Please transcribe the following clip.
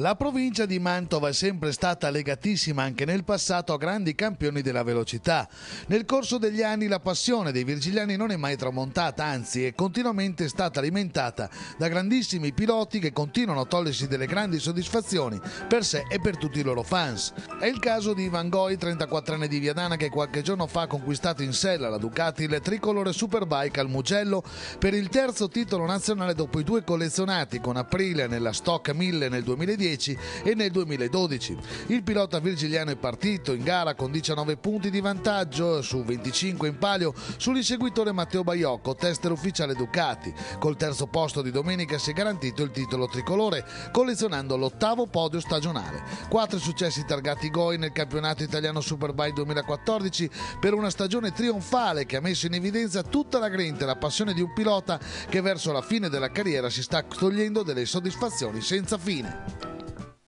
La provincia di Mantova è sempre stata legatissima anche nel passato a grandi campioni della velocità. Nel corso degli anni la passione dei virgiliani non è mai tramontata, anzi è continuamente stata alimentata da grandissimi piloti che continuano a togliersi delle grandi soddisfazioni per sé e per tutti i loro fans. È il caso di Ivan Goi, 34enne di Viadana, che qualche giorno fa ha conquistato in sella la Ducati il tricolore Superbike al Mugello per il terzo titolo nazionale dopo i due collezionati con Aprilia nella Stock 1000 nel 2010 2010 e nel 2012. Il pilota virgiliano è partito in gara con 19 punti di vantaggio su 25 in palio sull'inseguitore Matteo Baiocco, tester ufficiale Ducati. Col terzo posto di domenica si è garantito il titolo tricolore, collezionando l'ottavo podio stagionale. Quattro successi targati Goi nel campionato italiano Superbike 2014 per una stagione trionfale che ha messo in evidenza tutta la grinta e la passione di un pilota che verso la fine della carriera si sta togliendo delle soddisfazioni senza fine.